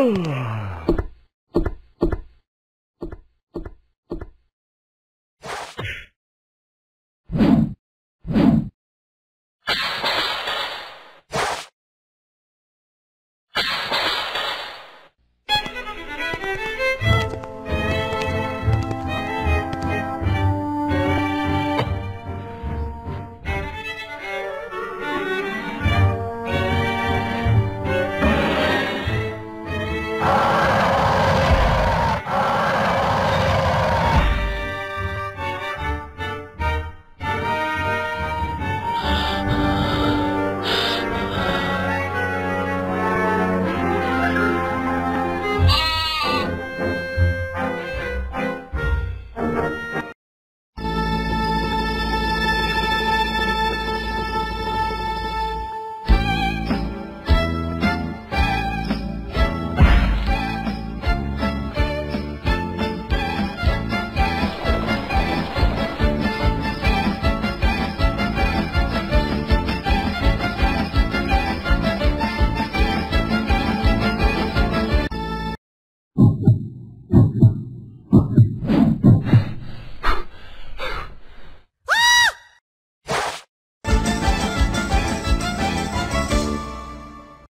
Oh.